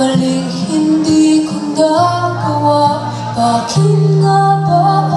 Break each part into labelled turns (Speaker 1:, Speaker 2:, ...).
Speaker 1: Maling hindi ko nagawa. Bakit nga ba ako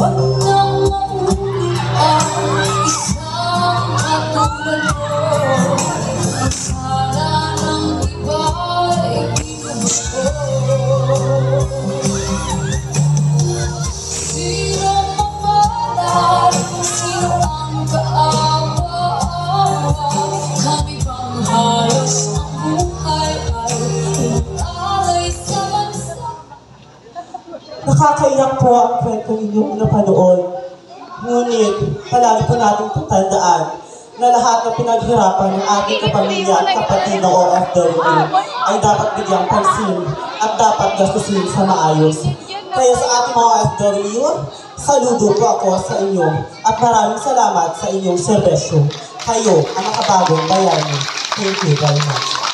Speaker 1: Wag nang mag-uwi
Speaker 2: Nakakaiyak po ang kwento ninyong napanood. Ngunit, palagi po natin tatandaan na lahat ng pinaghirapan ng ating kapamilya at kapatid na OFW ay dapat bigyang pansin at dapat gastusin sa maayos. Kaya sa ating mga OFW, saludo po ako sa inyo at maraming salamat sa inyong serbesyo. Kayo ang makabagong bayani. Thank you very much.